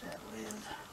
that with.